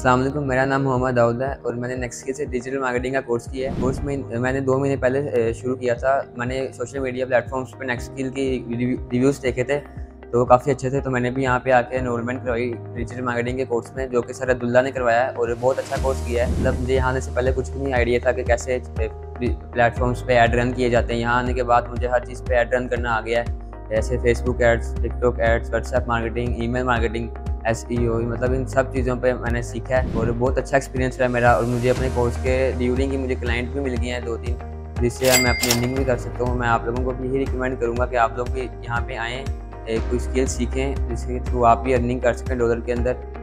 अल्लाम मेरा नाम मोहम्मद दाऊद है और मैंने नेक्स्ट से डिजिटल मार्केटिंग का कोर्स किया है। कोर्स में, मैंने दो महीने पहले शुरू किया था। मैंने सोशल मीडिया प्लेटफॉर्म्स पे नेक्स्ट स्किल की रिव्यूज़ देखे थे तो वो काफ़ी अच्छे थे। तो मैंने भी यहाँ पे आके एनरोलमेंट करवाई डिजिटल मार्केटिंग के कोर्स में, जो कि सर अब्दुल्ला ने करवाया है और बहुत अच्छा कोर्स किया है। मतलब मुझे यहाँ आने से पहले कुछ भी नहीं आइडिया था कि कैसे प्लेटफॉर्म्स पे ऐड रन किए जाते हैं। यहाँ आने के बाद मुझे हर चीज़ पे ऐड रन करना आ गया है। जैसे Facebook ads TikTok ads WhatsApp marketing email marketing S E O मतलब इन सब चीज़ों पे मैंने सीखा है और बहुत अच्छा एक्सपीरियंस रहा मेरा और मुझे अपने कोर्स के ड्यूरिंग ही मुझे क्लाइंट भी मिल गए हैं दो तीन, जिससे मैं अपनी अर्निंग भी कर सकता हूँ। मैं आप लोगों को भी यही रिकमेंड करूँगा कि आप लोग भी यहाँ पे आएँ कुछ स्किल सीखें, जिसके थ्रू आप भी अर्निंग कर सकें डॉलर के अंदर।